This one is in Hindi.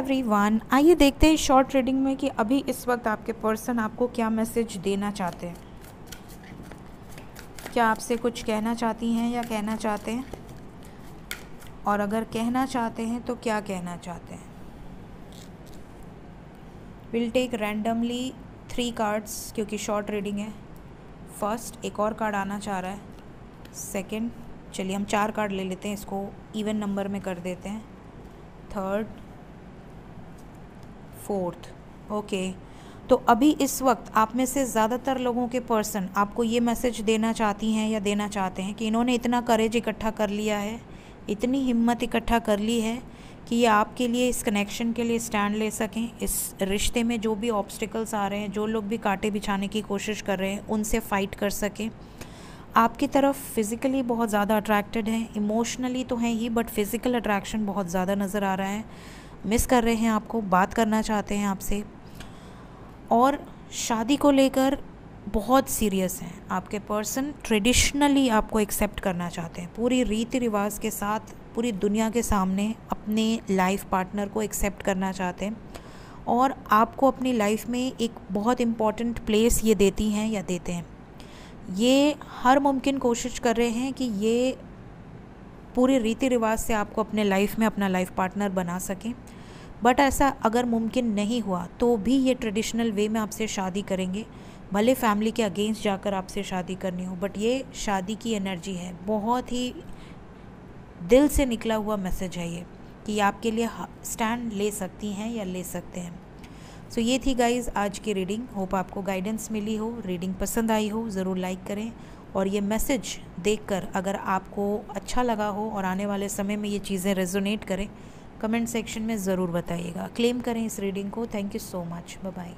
एवरीवन आइए देखते हैं शॉर्ट रीडिंग में कि अभी इस वक्त आपके पर्सन आपको क्या मैसेज देना चाहते हैं। क्या आपसे कुछ कहना चाहती हैं या कहना चाहते हैं? और अगर कहना चाहते हैं तो क्या कहना चाहते हैं? Will take randomly three cards क्योंकि शॉर्ट रीडिंग है। फ़र्स्ट एक और कार्ड आना चाह रहा है। सेकंड चलिए हम चार कार्ड ले लेते हैं, इसको इवन नंबर में कर देते हैं। Third fourth. ओके। तो अभी इस वक्त आप में से ज़्यादातर लोगों के पर्सन आपको ये मैसेज देना चाहती हैं या देना चाहते हैं कि इन्होंने इतना करेज इकट्ठा कर लिया है, इतनी हिम्मत इकट्ठा कर ली है कि ये आपके लिए इस कनेक्शन के लिए स्टैंड ले सकें, इस रिश्ते में जो भी ऑब्स्टिकल्स आ रहे हैं, जो लोग भी कांटे बिछाने की कोशिश कर रहे हैं, उनसे फ़ाइट कर सकें। आपकी तरफ़ फिज़िकली बहुत ज़्यादा अट्रैक्टेड हैं इमोशनली तो हैं ही बट फ़िज़िकल अट्रैक्शन बहुत ज़्यादा नज़र आ रहा है। मिस कर रहे हैं आपको, बात करना चाहते हैं आपसे। और शादी को लेकर बहुत सीरियस हैं। आपके पर्सन ट्रेडिशनली आपको एक्सेप्ट करना चाहते हैं। पूरी रीति रिवाज के साथ, पूरी दुनिया के सामने अपने लाइफ पार्टनर को एक्सेप्ट करना चाहते हैं। और आपको अपनी लाइफ में एक बहुत इंपॉर्टेंट प्लेस ये देती हैं या देते हैं। ये हर मुमकिन कोशिश कर रहे हैं कि ये पूरे रीति रिवाज से आपको अपने लाइफ में अपना लाइफ पार्टनर बना सकें। बट ऐसा अगर मुमकिन नहीं हुआ तो भी ये ट्रेडिशनल वे में आपसे शादी करेंगे। भले फैमिली के अगेंस्ट जाकर आपसे शादी करनी हो बट ये शादी की एनर्जी है। बहुत ही दिल से निकला हुआ मैसेज है ये, कि आपके लिए स्टैंड ले सकती हैं या ले सकते हैं। सो so, ये थी गाइज़ आज की रीडिंग होप आपको गाइडेंस मिली हो. रीडिंग पसंद आई हो ज़रूर लाइक करें. और ये मैसेज देखकर अगर आपको अच्छा लगा हो और आने वाले समय में ये चीज़ें रेजोनेट करें कमेंट सेक्शन में ज़रूर बताइएगा. क्लेम करें इस रीडिंग को. Thank you so much bye